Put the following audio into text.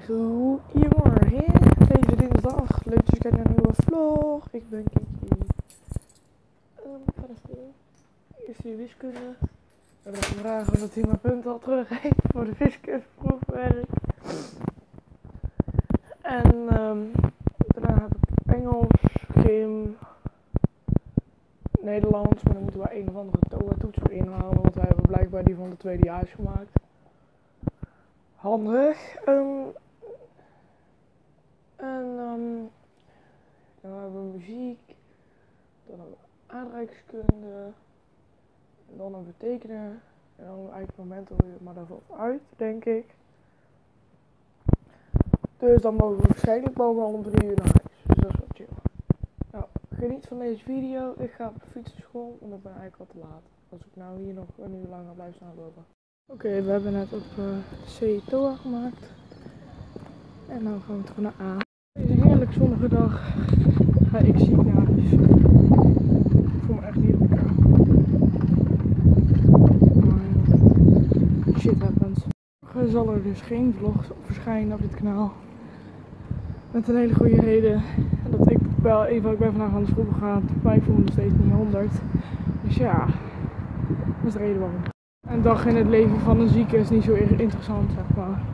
Goedemorgen, deze dinsdag. Leuk dat je kijkt naar een nieuwe vlog. Ik ben Kiki. Um, ga naar school. Eerst je wiskunde. We hebben nog vragen of hij mijn punten al terug heeft voor de wiskundeproefwerk. En um, daarna heb ik Engels, Gym, Nederlands. Maar dan moeten we een of andere TOA-toets voor inhalen. Want wij hebben blijkbaar die van de tweedejaars gemaakt. Handig. Um, en um, dan hebben we muziek, dan hebben we en dan hebben we tekenen, en dan hebben we eigenlijk momenten weer, maar valt uit, denk ik. Dus dan mogen we waarschijnlijk mogen al om drie uur naar huis, dus dat is wel chill. Nou, geniet van deze video, ik ga op de fiets naar school, want ik ben eigenlijk al te laat. Als ik nou hier nog een uur langer blijf staan lopen. Oké, we hebben net op uh, C TOA gemaakt. En dan gaan we terug naar A. Het is een heerlijk zonnige dag. Ik naar huis. Ik voel me echt niet lekker. Maar shit happens. Morgen zal er dus geen vlog verschijnen op dit kanaal. Met een hele goede reden. Dat ik wel even, ik ben vandaag aan de school gegaan. Maar ik voel me nog steeds niet 100. Dus ja, dat is de reden waarom. Een dag in het leven van een zieke is niet zo interessant, zeg maar.